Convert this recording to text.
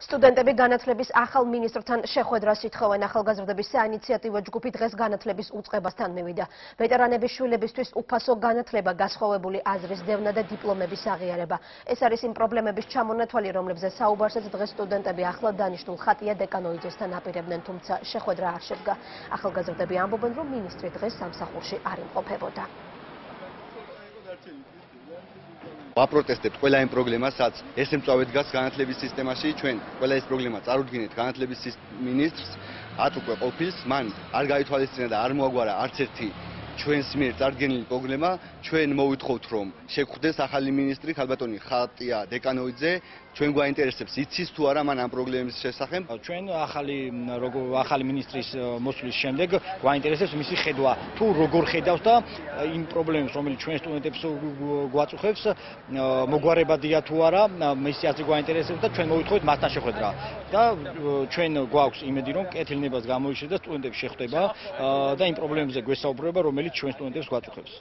სტუდენტები განათლების ახალ მინისტრთან შეხვედრას ითხოვენ ახალგაზრდების საინიციატივო ჯგუფი დღეს განათლების უწყებასთან მივიდა. ვეტერანების შვილებისთვის უფასო განათლება გასხოვებული აზრის დევნა და დიპლომების აღიარება. ეს არის იმ პრობლემების ჩამონათვალი რომლებზეც საუბარსაც დღეს სტუდენტები ახლად დანიშნულ ხატია დეკანოიძესთან აპირებდნენ თუმცა შეხვედრა არ შედგა. ახალგაზრდები ამბობენ რომ მინისტრი დღეს სამსახურში არ იმყოფებოდა ვაპროტესტებთ ყველა იმ პრობლემასაც. ეს ემწავე დგას განათლების სისტემაში. ჩვენ ყველა ეს პრობლემა წარუდგინეთ განათლების მინისტრს. ატუკვე ყოფილს. მან არ გაითვალისწინა და არ მოაგვარა არც ერთი ჩვენს მიერ წარდგენილი პრობლემა ჩვენ მოვითხოვთ რომ შეგხვდეს ახალი მინისტრი ხალბატონი ხატია დეკანოიძე. ჩვენ გვაინტერესებს იცის თუ არა მან ამ პრობლემის შესახებ? ჩვენ ახალი როგორ ახალი მინისტრის მოსვლის შემდეგ გვაინტერესებს მისი ხედვა. თუ როგორ ხედავს და იმ პრობლემებს რომელიც ჩვენ სტუდენტებს გვაწუხებს მოგვარებადია თუ არა მისი აზრი გვაინტერესებს და ჩვენ მოვითხოვთ მასთან შეხვედრა და ჩვენ გვაქვს იმედი რომ კეთილნებას გამოიშვება და სტუდენტებს შეხვდება და იმ პრობლემებზე გვესაუბრება რომელიც ჩვენ სტუდენტებს გვაწუხებს